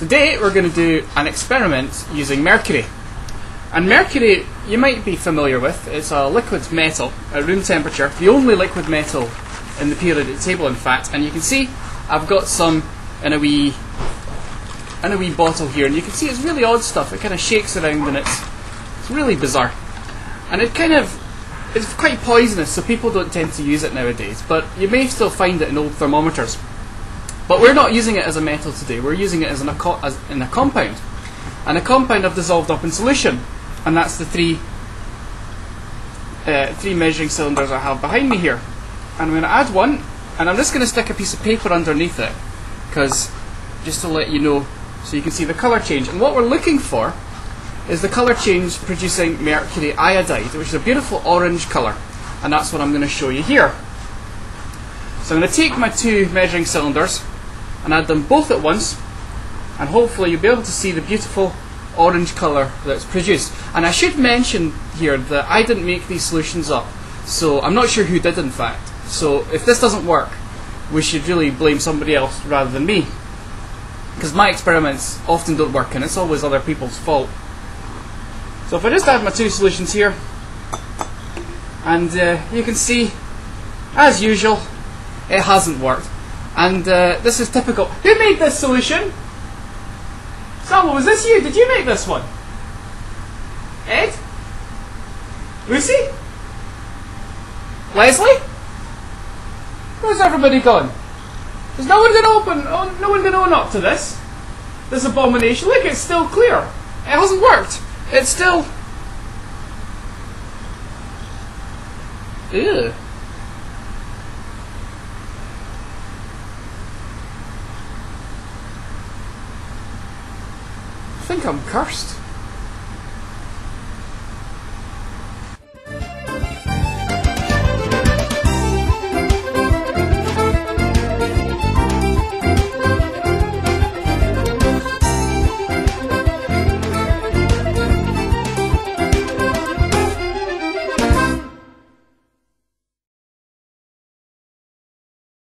Today we're going to do an experiment using mercury. And mercury, you might be familiar with, it's a liquid metal at room temperature, the only liquid metal in the periodic table in fact, and you can see I've got some in a wee in a wee bottle here, and you can see it's really odd stuff, it kind of shakes around and it's, it's really bizarre. And it kind of it's quite poisonous, so people don't tend to use it nowadays, but you may still find it in old thermometers. But we're not using it as a metal today, we're using it as, an, as in a compound. And a compound I've dissolved up in solution, and that's the three, uh, three measuring cylinders I have behind me here. And I'm going to add one, and I'm just going to stick a piece of paper underneath it, because just to let you know, so you can see the colour change. And what we're looking for is the colour change producing mercury iodide, which is a beautiful orange colour. And that's what I'm going to show you here. So I'm going to take my two measuring cylinders, and add them both at once and hopefully you'll be able to see the beautiful orange colour that's produced. And I should mention here that I didn't make these solutions up, so I'm not sure who did in fact. So if this doesn't work, we should really blame somebody else rather than me. Because my experiments often don't work and it's always other people's fault. So if I just add my two solutions here, and uh, you can see, as usual, it hasn't worked. And uh, this is typical. Who made this solution? Salma, was this you? Did you make this one? Ed? Lucy? Leslie? Where's everybody gone? Is no one going to open? Oh, no one going to own up to this? This abomination. Look, it's still clear. It hasn't worked. It's still. Ew. Think I'm cursed.